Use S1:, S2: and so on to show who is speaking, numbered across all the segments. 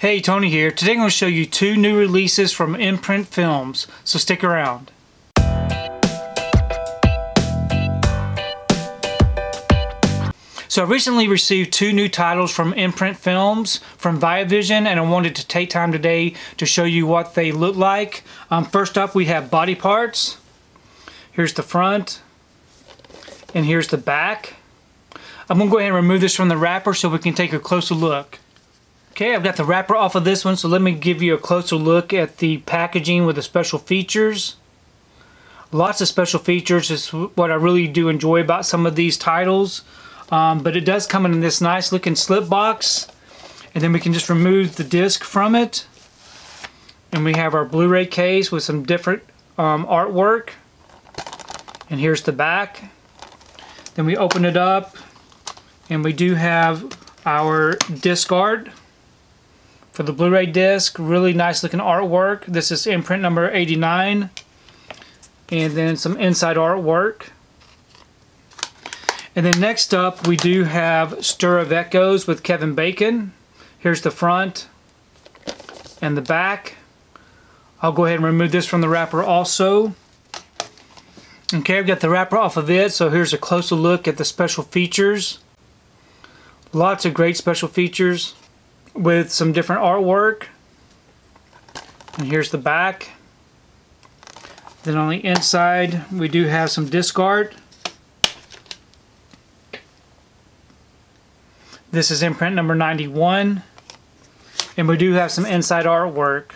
S1: Hey, Tony here. Today I'm going to show you two new releases from Imprint Films, so stick around. So I recently received two new titles from Imprint Films from Viavision and I wanted to take time today to show you what they look like. Um, first up we have Body Parts. Here's the front and here's the back. I'm going to go ahead and remove this from the wrapper so we can take a closer look. Okay, I've got the wrapper off of this one, so let me give you a closer look at the packaging with the special features. Lots of special features is what I really do enjoy about some of these titles. Um, but it does come in this nice looking slip box. And then we can just remove the disc from it. And we have our Blu-ray case with some different um, artwork. And here's the back. Then we open it up and we do have our disc art for the Blu-ray disc. Really nice looking artwork. This is imprint number 89. And then some inside artwork. And then next up we do have Stir of Echoes with Kevin Bacon. Here's the front and the back. I'll go ahead and remove this from the wrapper also. Okay, I've got the wrapper off of it, so here's a closer look at the special features. Lots of great special features with some different artwork. And here's the back. Then on the inside, we do have some disc art. This is imprint number 91. And we do have some inside artwork.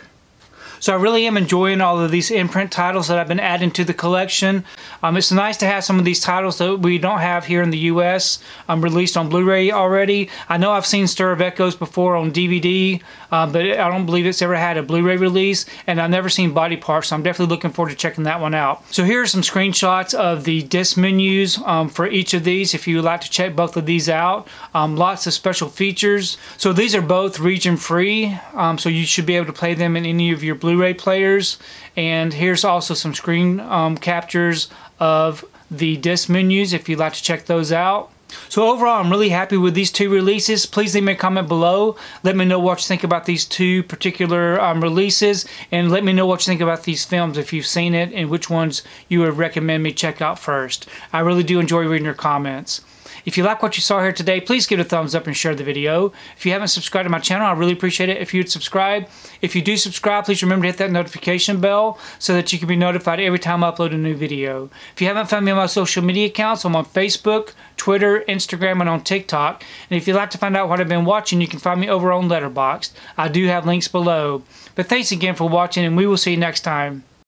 S1: So I really am enjoying all of these imprint titles that I've been adding to the collection. Um, it's nice to have some of these titles that we don't have here in the US um, released on Blu-ray already. I know I've seen Stir of Echoes before on DVD, uh, but I don't believe it's ever had a Blu-ray release, and I've never seen Body Parts, so I'm definitely looking forward to checking that one out. So here are some screenshots of the disc menus um, for each of these if you would like to check both of these out. Um, lots of special features. So these are both region-free, um, so you should be able to play them in any of your Blu Blu-ray players. And here's also some screen um, captures of the disc menus if you'd like to check those out. So overall, I'm really happy with these two releases. Please leave me a comment below. Let me know what you think about these two particular um, releases. And let me know what you think about these films if you've seen it and which ones you would recommend me check out first. I really do enjoy reading your comments. If you like what you saw here today, please give it a thumbs up and share the video. If you haven't subscribed to my channel, I really appreciate it if you'd subscribe. If you do subscribe, please remember to hit that notification bell so that you can be notified every time I upload a new video. If you haven't found me on my social media accounts, I'm on Facebook, Twitter, Instagram, and on TikTok. And if you'd like to find out what I've been watching, you can find me over on Letterboxd. I do have links below. But thanks again for watching, and we will see you next time.